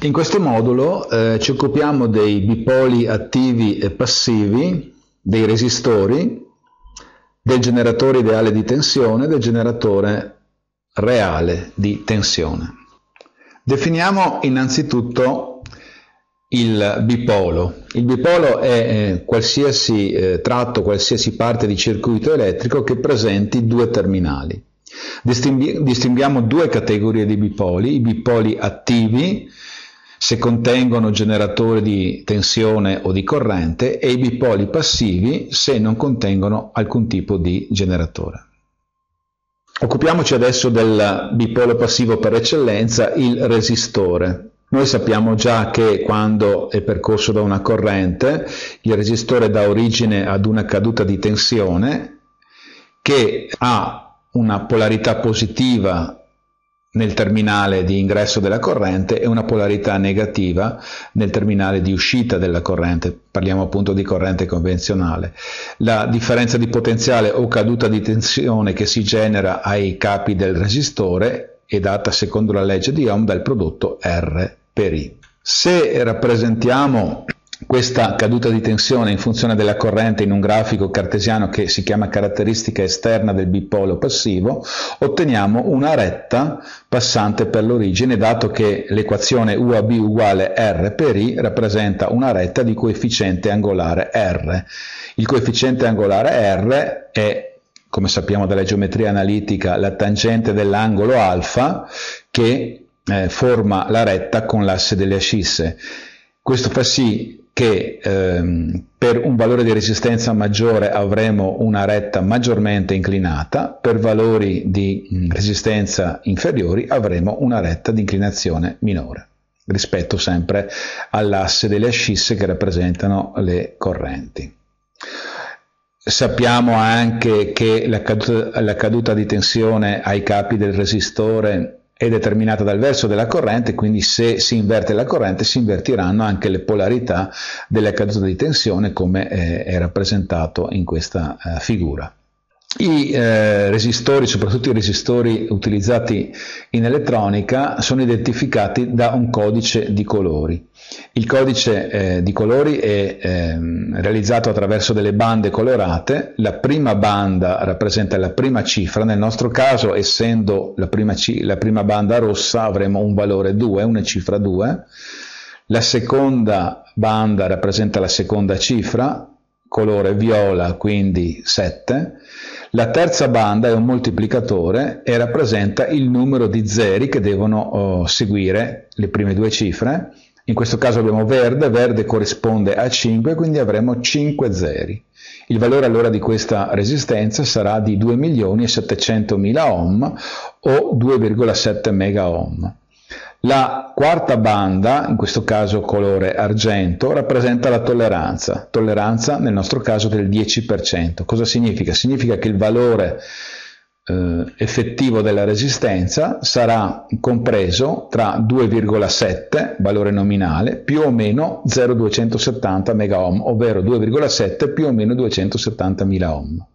In questo modulo eh, ci occupiamo dei bipoli attivi e passivi, dei resistori, del generatore ideale di tensione e del generatore reale di tensione. Definiamo innanzitutto il bipolo. Il bipolo è eh, qualsiasi eh, tratto, qualsiasi parte di circuito elettrico che presenti due terminali. Distinguiamo due categorie di bipoli, i bipoli attivi, se contengono generatori di tensione o di corrente, e i bipoli passivi se non contengono alcun tipo di generatore. Occupiamoci adesso del bipolo passivo per eccellenza, il resistore. Noi sappiamo già che quando è percorso da una corrente, il resistore dà origine ad una caduta di tensione che ha una polarità positiva nel terminale di ingresso della corrente e una polarità negativa nel terminale di uscita della corrente. Parliamo appunto di corrente convenzionale. La differenza di potenziale o caduta di tensione che si genera ai capi del resistore è data secondo la legge di Ohm dal prodotto R per I. Se rappresentiamo questa caduta di tensione in funzione della corrente in un grafico cartesiano che si chiama caratteristica esterna del bipolo passivo, otteniamo una retta passante per l'origine, dato che l'equazione UAB uguale R per I rappresenta una retta di coefficiente angolare R. Il coefficiente angolare R è come sappiamo dalla geometria analitica, la tangente dell'angolo alfa che eh, forma la retta con l'asse delle ascisse. Questo fa sì che ehm, per un valore di resistenza maggiore avremo una retta maggiormente inclinata, per valori di mm, resistenza inferiori avremo una retta di inclinazione minore, rispetto sempre all'asse delle ascisse che rappresentano le correnti. Sappiamo anche che la caduta, la caduta di tensione ai capi del resistore è determinata dal verso della corrente, quindi se si inverte la corrente si invertiranno anche le polarità della caduta di tensione come eh, è rappresentato in questa eh, figura. I eh, resistori, soprattutto i resistori utilizzati in elettronica, sono identificati da un codice di colori. Il codice eh, di colori è eh, realizzato attraverso delle bande colorate, la prima banda rappresenta la prima cifra, nel nostro caso essendo la prima, la prima banda rossa avremo un valore 2, una cifra 2, la seconda banda rappresenta la seconda cifra, colore viola quindi 7, la terza banda è un moltiplicatore e rappresenta il numero di zeri che devono oh, seguire le prime due cifre. In questo caso abbiamo verde, verde corrisponde a 5, quindi avremo 5 zeri. Il valore allora di questa resistenza sarà di 2.700.000 ohm o 2,7 mega ohm. La quarta banda, in questo caso colore argento, rappresenta la tolleranza, tolleranza nel nostro caso del 10%. Cosa significa? Significa che il valore eh, effettivo della resistenza sarà compreso tra 2,7, valore nominale, più o meno 0,270 MΩ, ovvero 2,7 più o meno 270.000 ohm.